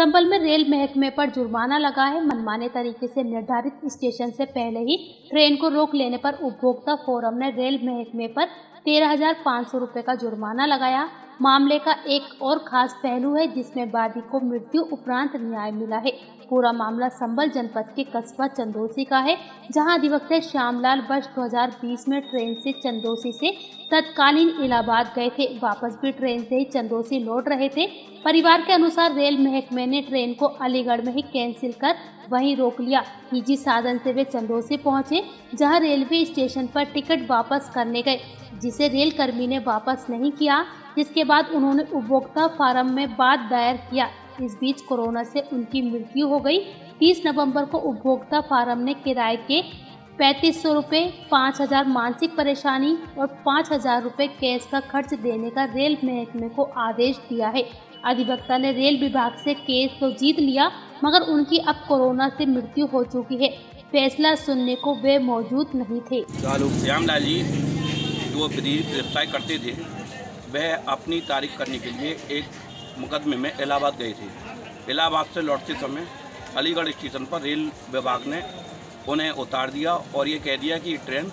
संबल में रेल महकमे पर जुर्माना लगा है। मनमाने तरीके से निर्धारित स्टेशन से पहले ही ट्रेन को रोक लेने पर उपभोक्ता फोरम ने रेल महकमे पर तेरह हज़ार पाँच सौ रूपए का जुर्माना लगाया। मामले का एक और खास पहलू है जिसमें बादी को मृत्यु उपरांत न्याय मिला है। पूरा मामला संबल जनपद के कस्बा चंदोसी का है, जहाँ अधिवक्ता श्यामलाल वर्ष 2020 में ट्रेन से चंदोसी से तत्कालीन इलाहाबाद गए थे। वापस भी ट्रेन से ही चंदोसी लौट रहे थे। परिवार के अनुसार रेल महकमे ने ट्रेन को अलीगढ़ में ही कैंसिल कर वहीं रोक लिया। निजी साधन से वे चंदोसी पहुँचे, जहाँ रेलवे स्टेशन पर टिकट वापस करने गए, जिसे रेल कर्मी ने वापस नहीं किया, जिसके बाद उन्होंने उपभोक्ता फार्म में बात दायर किया। इस बीच कोरोना से उनकी मृत्यु हो गई। 30 नवंबर को उपभोक्ता फार्म ने किराए के पैंतीस सौ रुपये, पाँच हज़ार मानसिक परेशानी और पाँच हज़ार रुपये कैश का खर्च देने का रेल महकमे को आदेश दिया है। अधिवक्ता ने रेल विभाग से केस तो जीत लिया, मगर उनकी अब कोरोना से मृत्यु हो चुकी है। फैसला सुनने को वे मौजूद नहीं थे। श्यामलाल जी, जो व्यवसाय करते थे, वह अपनी तारीख करने के लिए एक मुकदमे में इलाहाबाद गए थे। इलाहाबाद से लौटते समय अलीगढ़ स्टेशन पर रेल विभाग ने उन्हें उतार दिया और ये कह दिया कि ट्रेन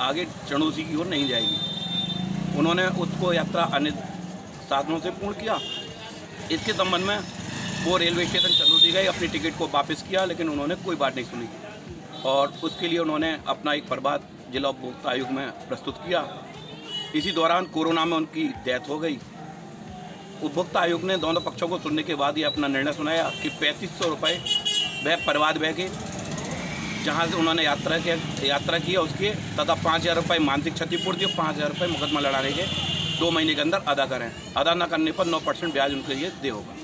आगे चंडोसी की ओर नहीं जाएगी। उन्होंने उसको यात्रा अन्य साधनों से पूर्ण किया। इसके संबंध में वो रेलवे स्टेशन चंदोसी गए अपनी टिकट को वापस किया, लेकिन उन्होंने कोई बात नहीं सुनी। और उसके लिए उन्होंने अपना एक प्रभात जिला उपभोक्ता आयोग में प्रस्तुत किया। इसी दौरान कोरोना में उनकी डेथ हो गई। उपभोक्ता आयोग ने दोनों पक्षों को सुनने के बाद ये अपना निर्णय सुनाया कि पैंतीस सौ रुपये वह परिवाद बह के जहाँ से उन्होंने यात्रा किया यात्रा किया उसके तथा पाँच हज़ार रुपये मानसिक क्षतिपूर्ति और पाँच हज़ार रुपये मुकदमा लड़ाने के दो महीने के अंदर अदा करें। अदा न करने पर नौ परसेंट ब्याज उनके लिए दे होगा।